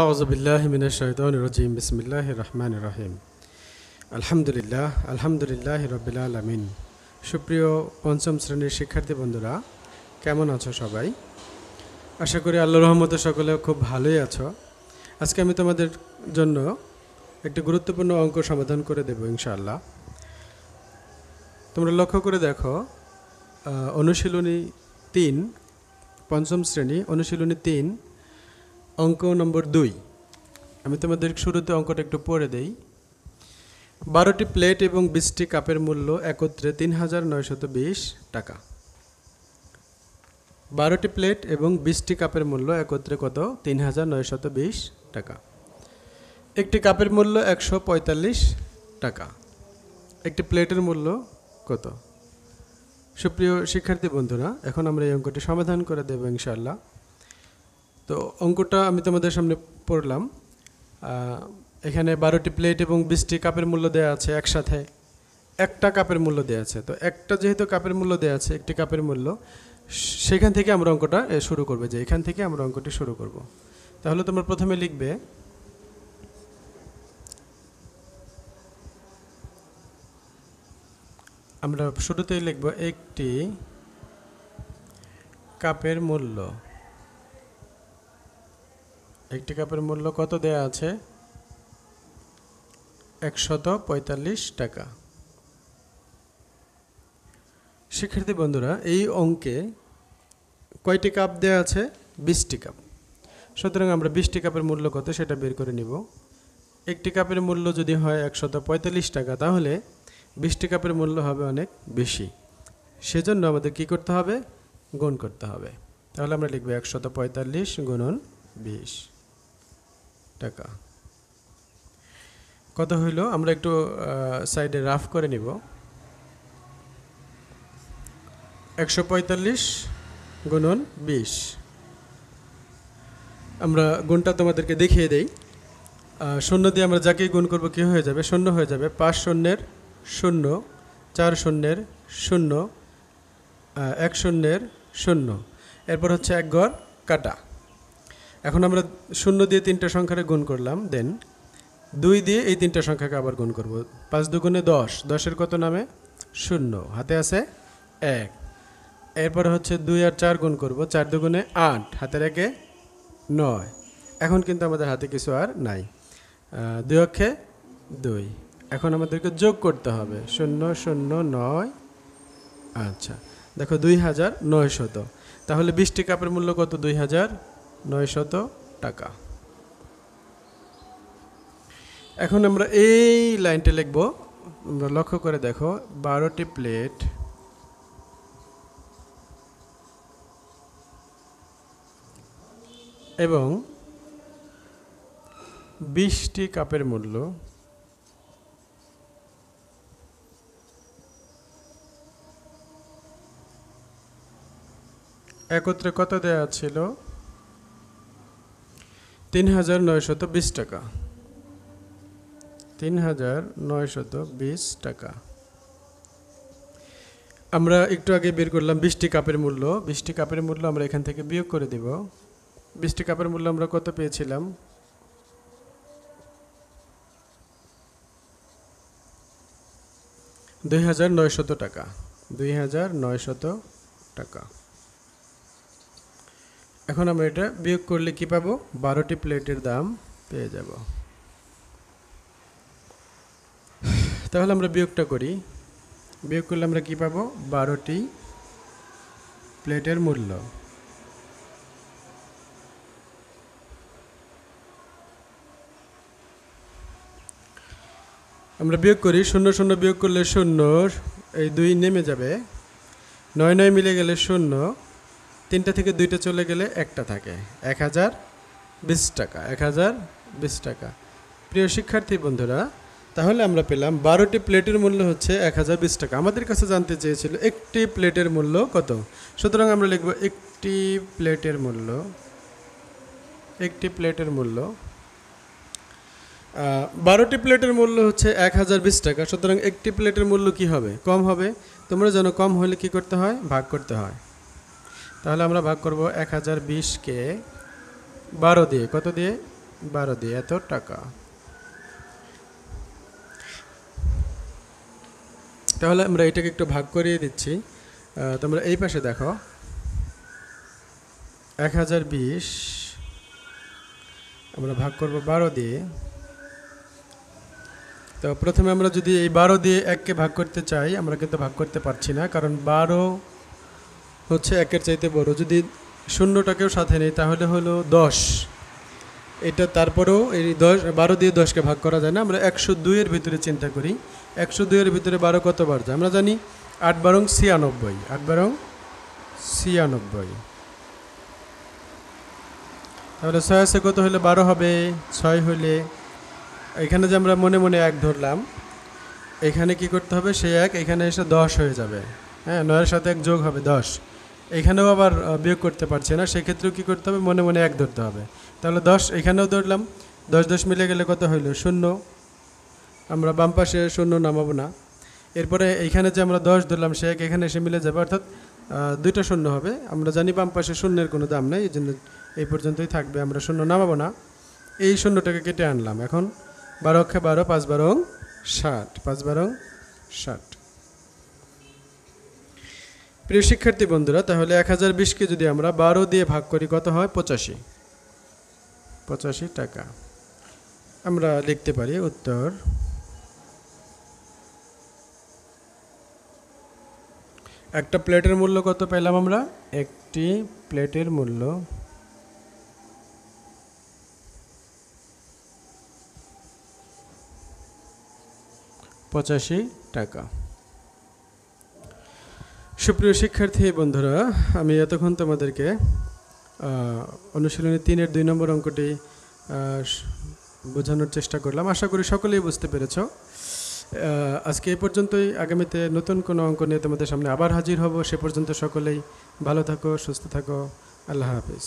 আউজবিল্লাহ মিনাশাহিম বিসমিল্লাহ রহমান রহিম আলহামদুলিল্লাহ আলহামদুলিল্লাহ রবিল আলমিন সুপ্রিয় পঞ্চম শ্রেণির শিক্ষার্থী বন্ধুরা, কেমন আছো সবাই? আশা করি আল্লাহ রহমতে সকলে খুব ভালোই আছো। আজকে আমি তোমাদের জন্য একটি গুরুত্বপূর্ণ অঙ্ক সমাধান করে দেবো ইনশাআল্লাহ। তোমরা লক্ষ্য করে দেখো অনুশীলনী তিন, পঞ্চম শ্রেণি অনুশীলনী তিন অঙ্ক নম্বর দুই। আমি তোমাদের শুরুতে অঙ্কটা একটু পড়ে দেই। বারোটি প্লেট এবং বিশটি কাপের মূল্য একত্রে তিন হাজার নয়শত বিশ টাকা। বারোটি প্লেট এবং বিশটি কাপের মূল্য একত্রে কত? তিন হাজার নয়শত বিশ টাকা। একটি কাপের মূল্য একশো পঁয়তাল্লিশ টাকা। একটি প্লেটের মূল্য কত? সুপ্রিয় শিক্ষার্থী বন্ধুরা, এখন আমরা এই অঙ্কটি সমাধান করে দেবো ইনশাআল্লাহ। তো অঙ্কটা আমি তোমাদের সামনে পড়লাম। এখানে বারোটি প্লেট এবং বিশটি কাপের মূল্য দেওয়া আছে একসাথে। একটা কাপের মূল্য দেওয়া আছে। তো একটা যেহেতু কাপের মূল্য দেওয়া আছে, একটি কাপের মূল্য, সেখান থেকে আমরা অঙ্কটা শুরু করবে যে এখান থেকে আমরা অঙ্কটি শুরু করব। তাহলে তোমরা প্রথমে লিখবে, আমরা শুরুতেই লিখব একটি কাপের মূল্য। একটি কাপের মূল্য কত দেয়া আছে? একশত পঁয়তাল্লিশ টাকা। শিক্ষার্থী বন্ধুরা, এই অঙ্কে কয়টি কাপ দেয়া আছে? বিশটি কাপ। সুতরাং আমরা বিশটি কাপের মূল্য কত সেটা বের করে নিব। একটি কাপের মূল্য যদি হয় একশত পঁয়তাল্লিশ টাকা, তাহলে বিশটি কাপের মূল্য হবে অনেক বেশি। সেজন্য আমাদের কি করতে হবে? গুণ করতে হবে। তাহলে আমরা লিখব একশত পঁয়তাল্লিশ গুণন বিশ। টাকা। কত হইল, আমরা একটু সাইডে রাফ করে নিব। একশো পঁয়তাল্লিশ গুণন বিশ। আমরা গুণটা তোমাদেরকে দেখিয়ে দেই। শূন্য দিয়ে আমরা যাকেই গুণ করব, কী হয়ে যাবে? শূন্য হয়ে যাবে। পাঁচ শূন্যের শূন্য, চার শূন্যের শূন্য এক শূন্যের শূন্য। এরপর হচ্ছে এক গড় কাটা। এখন আমরা শূন্য দিয়ে তিনটা সংখ্যারে গুণ করলাম দেন দুই দিয়ে এই তিনটা সংখ্যাকে আবার গুণ করব। পাঁচ দুগুণে দশ, দশের কত নামে? শূন্য। হাতে আছে এক। এরপর হচ্ছে দুই আর চার গুণ করব, চার দুগুণে আট, হাতের একে নয়। এখন কিন্তু আমাদের হাতে কিছু আর নাই। দুই অক্ষে দুই। এখন আমাদেরকে যোগ করতে হবে। শূন্য শূন্য, নয়। আচ্ছা দেখো দুই হাজার নয়শত। তাহলে বিশটি কাপের মূল্য কত? দুই হাজার নয়শত টাকা। এখন আমরা এই লাইনটা লিখব। আমরা লক্ষ্য করে দেখো, বারোটি প্লেট। এবং বিশটি কাপের মূল্য। একত্রে কত দেওয়া ছিল? তিন হাজার নয়শত বিশ টাকা। তিন হাজার নয়শত বিশ টাকা। আমরা একটু আগে বের করলাম বিশটি কাপের মূল্য। বিশটি কাপের মূল্য আমরা এখান থেকে বিয়োগ করে দেব। বিশটি কাপের মূল্য আমরা কত পেয়েছিলাম? দুই হাজার নয়শত টাকা। দুই হাজার নয়শত টাকা। এখন আমরা এটা বিয়োগ করলে কি পাবো? বারোটি প্লেটের দাম পেয়ে যাব। তাহলে আমরা বিয়োগটা করি। বিয়োগ করলে আমরা কি পাবো? বারোটি প্লেটের মূল্য। আমরা বিয়োগ করি, শূন্য শূন্য বিয়োগ করলে শূন্য এই দুই নেমে যাবে। নয় নয় মিলে গেলে শূন্য। তিনটা থেকে দুইটা চলে গেলে একটা থাকে। এক হাজার বিশ টাকা, এক হাজার বিশ টাকা। প্রিয় শিক্ষার্থী বন্ধুরা, তাহলে আমরা পেলাম বারোটি প্লেটের মূল্য হচ্ছে এক হাজার বিশ টাকা। আমাদের কাছে জানতে চেয়েছিল একটি প্লেটের মূল্য কত? সুতরাং আমরা লিখব একটি প্লেটের মূল্য, একটি প্লেটের মূল্য বারোটি প্লেটের মূল্য হচ্ছে এক হাজার বিশ টাকা। সুতরাং একটি প্লেটের মূল্য কি হবে? কম হবে। তোমরা জানো কম হলে কি করতে হয়? ভাগ করতে হয়। তাহলে আমরা ভাগ করব এক হাজার বিশকে বারো দিয়ে। কত দিয়ে? বারো দিয়ে। এত টাকা। তাহলে আমরা এটাকে একটু ভাগ করিয়ে দিচ্ছি। তোমরা এই পাশে দেখো। এক হাজার বিশ আমরা ভাগ করব বারো দিয়ে। তো প্রথমে আমরা যদি এই বারো দিয়ে এককে ভাগ করতে চাই, আমরা কিন্তু ভাগ করতে পারছি না, কারণ বারো হচ্ছে একের চাইতে বড়। যদি শূন্যটাকেও সাথে নেই, তাহলে হলো দশ। এটা তারপরেও এই দশ, বারো দিয়ে দশকে ভাগ করা যায় না। আমরা একশো দুইয়ের ভিতরে চিন্তা করি। একশো দুইয়ের ভিতরে বারো কতবার যায় আমরা জানি আট বারং ছিয়ানব্বই। আট বারং ছিয়ানব্বই। তাহলে ছয় আছে কত হলে বারো হবে? ছয় হলে এখানে যে আমরা মনে মনে এক ধরলাম, এখানে কি করতে হবে? সে এক, এখানে এসে দশ হয়ে যাবে। হ্যাঁ নয়ের সাথে এক যোগ হবে দশ। এখানেও আবার বিয়োগ করতে পারছি না। সেক্ষেত্রেও কী করতে হবে? মনে মনে এক ধরতে হবে। তাহলে দশ, এখানেও ধরলাম। দশ দশ মিলে গেলে কত হইল? শূন্য। আমরা বাম পাশে শূন্য নামাবো না। এরপরে এইখানে যে আমরা দশ ধরলাম, সে এক এখানে এসে মিলে যাবে। অর্থাৎ দুইটা শূন্য হবে। আমরা জানি বাম পাশে শূন্যের কোনো দাম নেই এই জন্য এই পর্যন্তই থাকবে। আমরা শূন্য নামাবো না। এই শূন্যটাকে কেটে আনলাম। এখন বারো অক্ষে বারো, পাঁচ বারো ষাট। পাঁচ বারো ষাট। প্রিয় শিক্ষার্থী বন্ধুরা, তাহলে এক হাজার বিশকে যদি আমরা বারো দিয়ে ভাগ করি, কত হয়? পঁচাশি। পঁচাশি টাকা। আমরা লিখতে পারি উত্তর একটা প্লেটের মূল্য কত পেলাম আমরা? একটি প্লেটের মূল্য পঁচাশি টাকা। সুপ্রিয় শিক্ষার্থী, বন্ধুরা, আমি এতক্ষণ তোমাদেরকে অনুশীলনী তিনের দুই নম্বর অঙ্কটি বোঝানোর চেষ্টা করলাম। আশা করি সকলেই বুঝতে পেরেছ। আজকে এ পর্যন্তই। আগামীতে নতুন কোনো অঙ্ক নিয়ে তোমাদের সামনে আবার হাজির হব। সে পর্যন্ত সকলেই ভালো থাকো, সুস্থ থাকো। আল্লাহ হাফিজ।